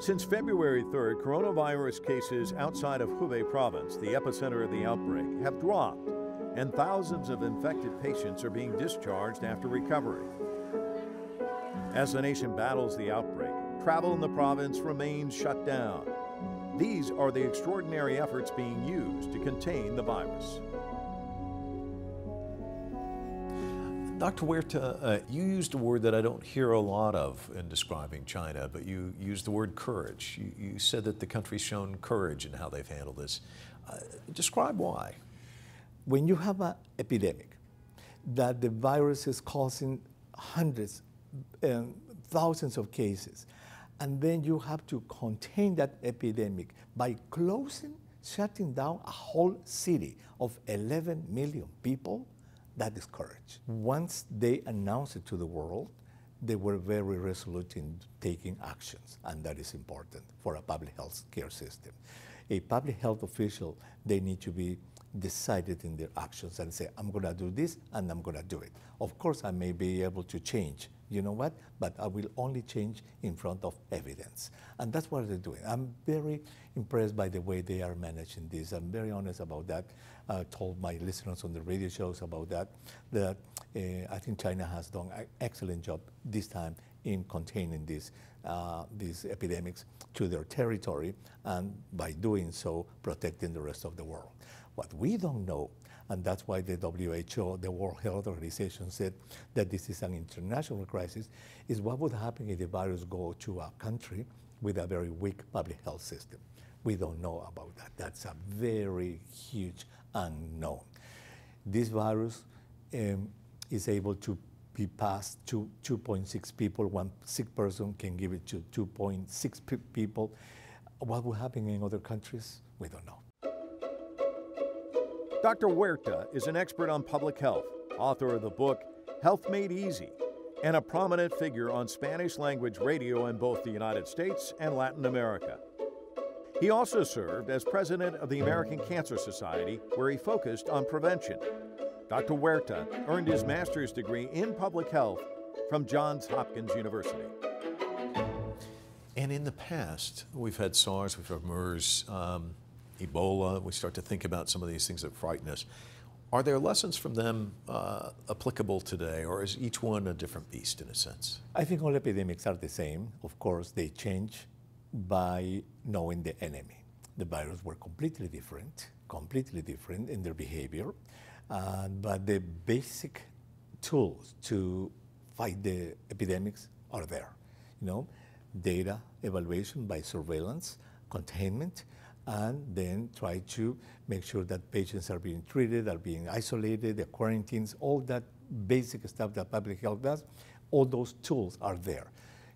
Since February 3rd, coronavirus cases outside of Hubei province, the epicenter of the outbreak, have dropped, and thousands of infected patients are being discharged after recovery. As the nation battles the outbreak, travel in the province remains shut down. These are the extraordinary efforts being used to contain the virus. Dr. Huerta, uh, you used a word that I don't hear a lot of in describing China, but you used the word courage. You, you said that the country's shown courage in how they've handled this. Uh, describe why. When you have an epidemic that the virus is causing hundreds, um, thousands of cases, and then you have to contain that epidemic by closing, shutting down a whole city of 11 million people, that is courage. Once they announced it to the world, they were very resolute in taking actions, and that is important for a public health care system. A public health official, they need to be decided in their actions and say, I'm going to do this and I'm going to do it. Of course, I may be able to change, you know what? But I will only change in front of evidence. And that's what they're doing. I'm very impressed by the way they are managing this. I'm very honest about that. I told my listeners on the radio shows about that, that uh, I think China has done an excellent job this time in containing these, uh, these epidemics to their territory and by doing so protecting the rest of the world. What we don't know, and that's why the WHO, the World Health Organization, said that this is an international crisis, is what would happen if the virus go to a country with a very weak public health system. We don't know about that. That's a very huge unknown. This virus um, is able to be passed to 2.6 people. One sick person can give it to 2.6 pe people. What will happen in other countries? We don't know. Dr. Huerta is an expert on public health, author of the book Health Made Easy, and a prominent figure on Spanish language radio in both the United States and Latin America. He also served as president of the American Cancer Society, where he focused on prevention. Dr. Huerta earned his master's degree in public health from Johns Hopkins University. And in the past, we've had SARS, we've had MERS, um, Ebola, we start to think about some of these things that frighten us. Are there lessons from them uh, applicable today, or is each one a different beast in a sense? I think all epidemics are the same. Of course, they change by knowing the enemy. The virus were completely different, completely different in their behavior, uh, but the basic tools to fight the epidemics are there. You know, data evaluation by surveillance, containment, and then try to make sure that patients are being treated, are being isolated, the quarantines, all that basic stuff that public health does, all those tools are there.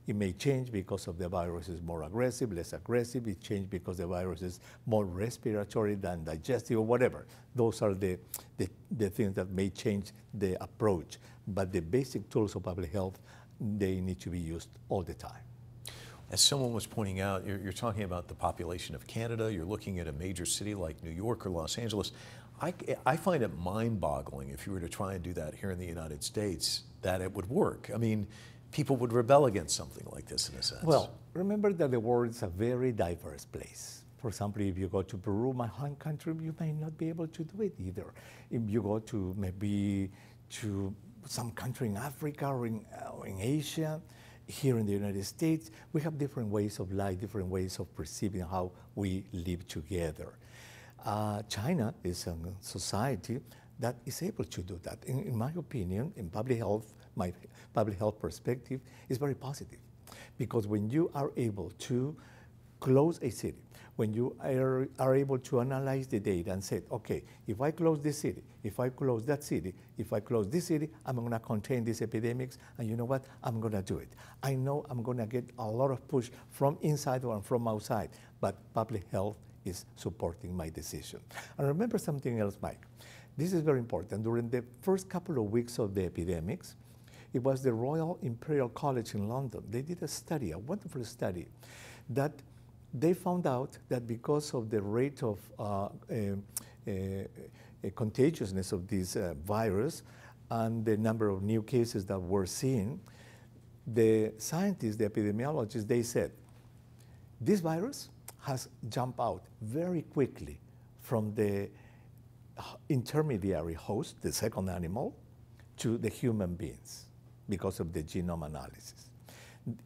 It may change because of the virus is more aggressive, less aggressive. It change because the virus is more respiratory than digestive or whatever. Those are the, the, the things that may change the approach. But the basic tools of public health, they need to be used all the time. As someone was pointing out, you're, you're, talking about the population of Canada, you're looking at a major city like New York or Los Angeles. I, I find it mind boggling if you were to try and do that here in the United States, that it would work. I mean, people would rebel against something like this in a sense. Well, remember that the world is a very diverse place. For example, if you go to Peru, my home country, you may not be able to do it either. If you go to maybe to some country in Africa or in, uh, in Asia, here in the United States, we have different ways of life, different ways of perceiving how we live together. Uh, China is a society that is able to do that. In, in, my opinion, in public health, my public health perspective is very positive. Because when you are able to close a city, when you are, are, able to analyze the data and say, okay, if I close this city, if I close that city, if I close this city, I'm going to contain these epidemics, and you know what? I'm going to do it. I know I'm going to get a lot of push from inside and from outside, but public health is supporting my decision. And remember something else, Mike. This is very important. During the first couple of weeks of the epidemics, it was the Royal Imperial College in London. They did a study, a wonderful study, that they found out that because of the rate of uh, uh, uh, contagiousness of this uh, virus and the number of new cases that were seen, the scientists, the epidemiologists, they said, this virus has jumped out very quickly from the intermediary host, the second animal, to the human beings because of the genome analysis.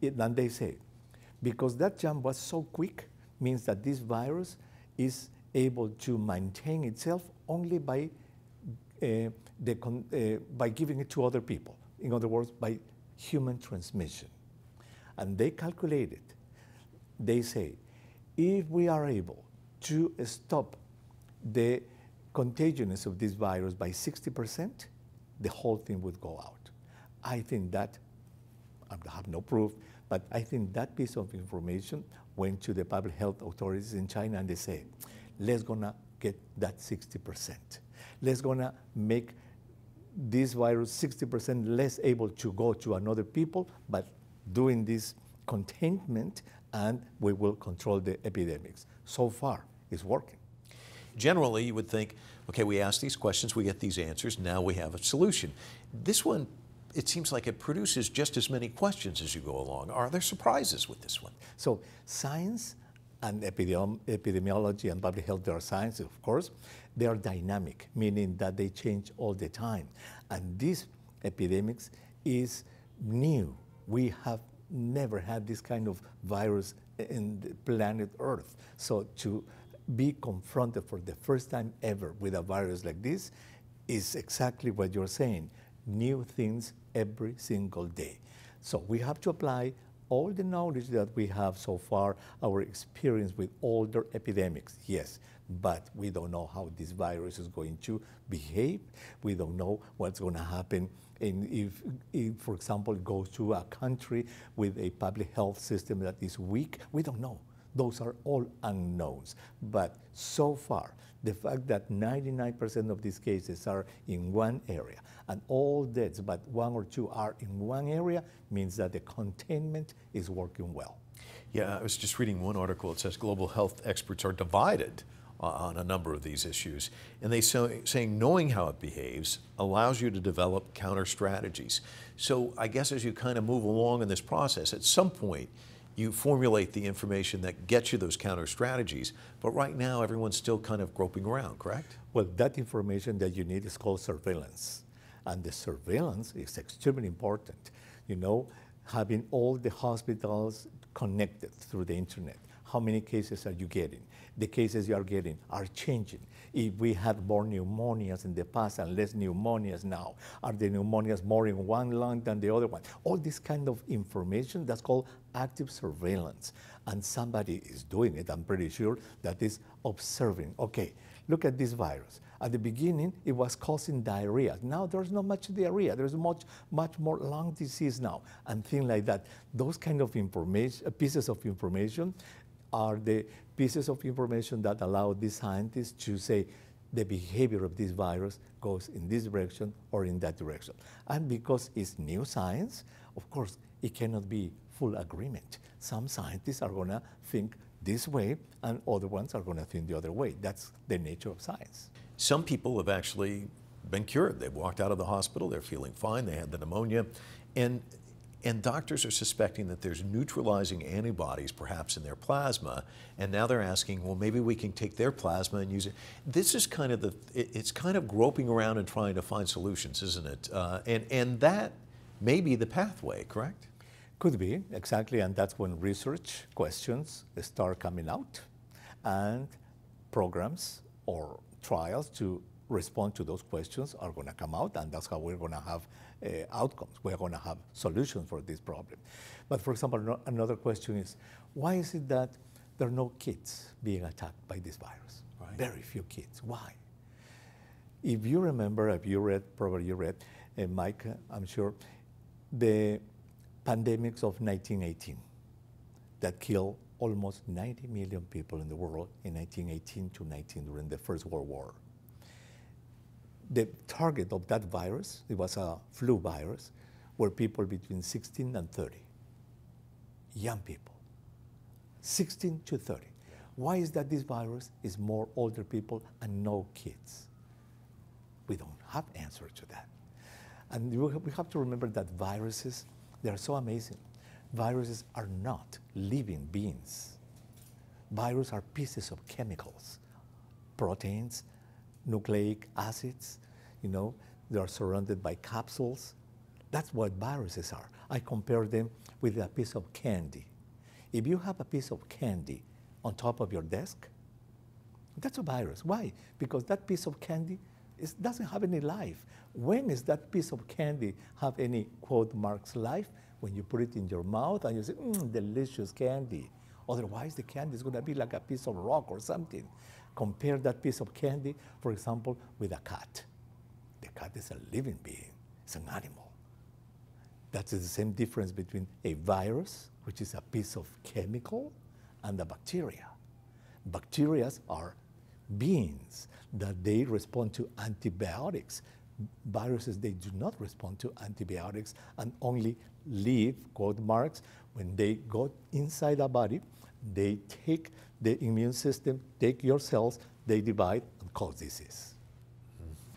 And they say, because that jump was so quick, means that this virus is able to maintain itself only by, uh, the uh, by giving it to other people. In other words, by human transmission. And they calculated, they say, if we are able to stop the contagiousness of this virus by 60%, the whole thing would go out. I think that, I have no proof, but I think that piece of information went to the public health authorities in China and they say, let's gonna get that 60%. Let's gonna make this virus 60% less able to go to another people, but doing this containment and we will control the epidemics. So far, it's working. Generally, you would think, okay, we ask these questions, we get these answers, now we have a solution. This one, it seems like it produces just as many questions as you go along. Are there surprises with this one? So, science and epidemi epidemiology and public health, they are science, of course. They are dynamic, meaning that they change all the time. And this epidemics is new. We have never had this kind of virus in the planet Earth. So to be confronted for the first time ever with a virus like this is exactly what you're saying. New things every single day. So we have to apply all the knowledge that we have so far, our experience with older epidemics, yes, but we don't know how this virus is going to behave. We don't know what's going to happen in if, if, for example, it goes to a country with a public health system that is weak. We don't know. Those are all unknowns. But so far, the fact that 99% of these cases are in one area and all deaths but one or two are in one area means that the containment is working well. Yeah, I was just reading one article. It says global health experts are divided on a number of these issues. And they say, saying knowing how it behaves allows you to develop counter strategies. So I guess as you kind of move along in this process, at some point, you formulate the information that gets you those counter strategies. But right now, everyone's still kind of groping around, correct? Well, that information that you need is called surveillance. And the surveillance is extremely important. You know, having all the hospitals connected through the internet. How many cases are you getting? The cases you are getting are changing. If we had more pneumonias in the past and less pneumonias now, are the pneumonias more in one lung than the other one? All this kind of information, that's called active surveillance. And somebody is doing it, I'm pretty sure, that is observing, okay, look at this virus. At the beginning, it was causing diarrhea. Now there's not much diarrhea. There's much, much more lung disease now, and things like that. Those kind of information, pieces of information, are the pieces of information that allow these scientists to say the behavior of this virus goes in this direction or in that direction. And because it's new science, of course, it cannot be full agreement. Some scientists are going to think this way, and other ones are going to think the other way. That's the nature of science. Some people have actually been cured. They've walked out of the hospital, they're feeling fine, they had the pneumonia. And and doctors are suspecting that there's neutralizing antibodies perhaps in their plasma, and now they're asking, well, maybe we can take their plasma and use it. This is kind of the, it's kind of groping around and trying to find solutions, isn't it? Uh, and, and that may be the pathway, correct? Could be, exactly, and that's when research questions start coming out, and programs or trials to respond to those questions are going to come out, and that's how we're going to have uh, outcomes. We're going to have solutions for this problem. But for example, no, another question is, why is it that there are no kids being attacked by this virus? Right. Very few kids. Why? If you remember, if you read, probably you read, uh, Mike, I'm sure, the pandemics of 1918 that killed almost 90 million people in the world in 1918 to 19 during the First World War the target of that virus, it was a flu virus, were people between 16 and 30, young people, 16 to 30. Why is that this virus is more older people and no kids? We don't have answer to that. And we have to remember that viruses, they are so amazing. Viruses are not living beings. Viruses are pieces of chemicals, proteins, nucleic acids, you know, they are surrounded by capsules. That's what viruses are. I compare them with a piece of candy. If you have a piece of candy on top of your desk, that's a virus. Why? Because that piece of candy is, doesn't have any life. When is that piece of candy have any quote marks life? When you put it in your mouth and you say, mmm, delicious candy. Otherwise, the candy is going to be like a piece of rock or something. Compare that piece of candy, for example, with a cat. The cat is a living being, it's an animal. That's the same difference between a virus, which is a piece of chemical, and a bacteria. Bacteria are beings that they respond to antibiotics. Viruses, they do not respond to antibiotics and only leave, quote marks, when they go inside a body, they take the immune system, take your cells, they divide and cause disease.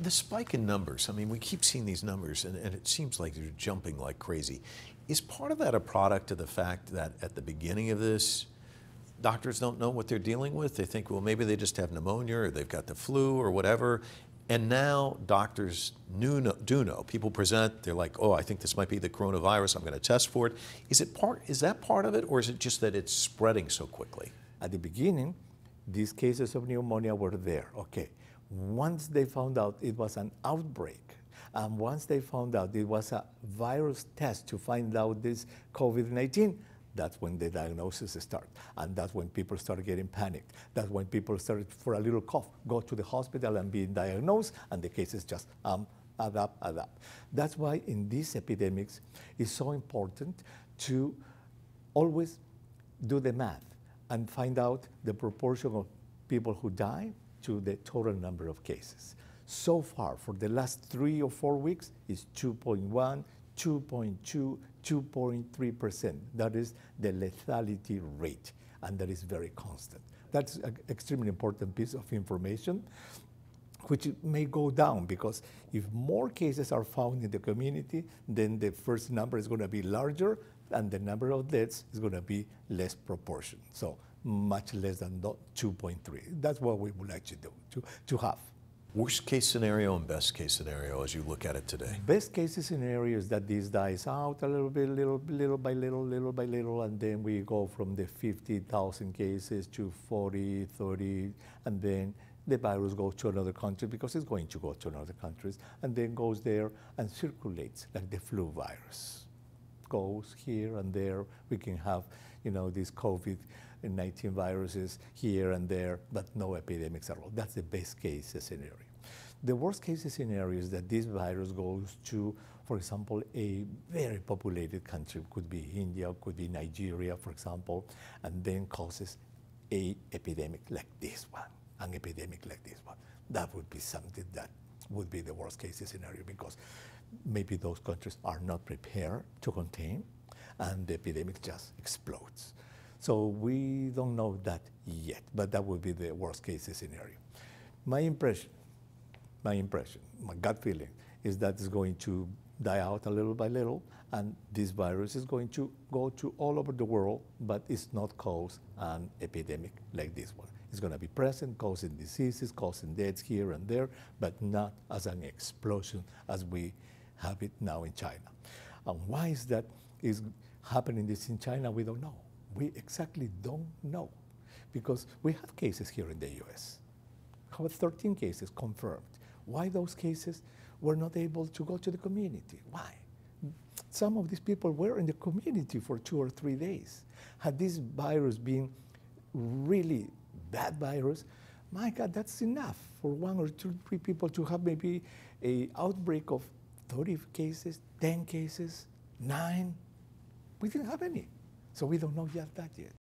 The spike in numbers, I mean, we keep seeing these numbers and, and, it seems like they're jumping like crazy. Is part of that a product of the fact that at the beginning of this, doctors don't know what they're dealing with? They think, well, maybe they just have pneumonia or they've got the flu or whatever. And now doctors do know. People present, they're like, oh, I think this might be the coronavirus, I'm going to test for it. Is, it part, is that part of it, or is it just that it's spreading so quickly? At the beginning, these cases of pneumonia were there, okay. Once they found out it was an outbreak, and once they found out it was a virus test to find out this COVID 19, that's when the diagnosis starts. And that's when people start getting panicked. That's when people start, for a little cough, go to the hospital and be diagnosed, and the cases just um, add up, add up. That's why in these epidemics, it's so important to always do the math and find out the proportion of people who die to the total number of cases. So far, for the last three or four weeks, it's 2.1, 2.2, 2.3%. That is the lethality rate, and that is very constant. That's an extremely important piece of information, which may go down because if more cases are found in the community, then the first number is going to be larger, and the number of deaths is going to be less proportion. So much less than 2.3. That's what we would like to do, to, to have. Worst case scenario and best case scenario as you look at it today? Best case scenario is that this dies out a little bit, little, little by little, little by little, and then we go from the 50,000 cases to 40, 30, and then the virus goes to another country because it's going to go to another countries, and then goes there and circulates like the flu virus. Goes here and there. We can have, you know, these COVID-19 viruses here and there, but no epidemics at all. That's the best case scenario. The worst case scenario is that this virus goes to, for example, a very populated country, could be India, could be Nigeria, for example, and then causes a epidemic like this one, an epidemic like this one. That would be something that would be the worst case scenario because maybe those countries are not prepared to contain and the epidemic just explodes. So we don't know that yet, but that would be the worst case scenario. My impression my impression, my gut feeling, is that it's going to die out a little by little, and this virus is going to go to all over the world, but it's not cause an epidemic like this one. It's going to be present, causing diseases, causing deaths here and there, but not as an explosion as we have it now in China. And why is that is happening this in China? We don't know. We exactly don't know, because we have cases here in the U.S. We have 13 cases confirmed. Why those cases were not able to go to the community? Why? Some of these people were in the community for two or three days. Had this virus been really bad virus, my God, that's enough for one or two, three people to have maybe a outbreak of 30 cases, 10 cases, nine. We didn't have any. So we don't know yet that yet.